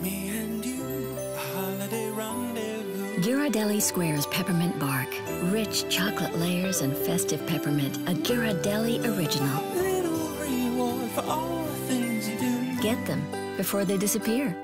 Me and. Ghirardelli Squares peppermint bark, rich chocolate layers and festive peppermint, a Ghirardelli original. Get them before they disappear.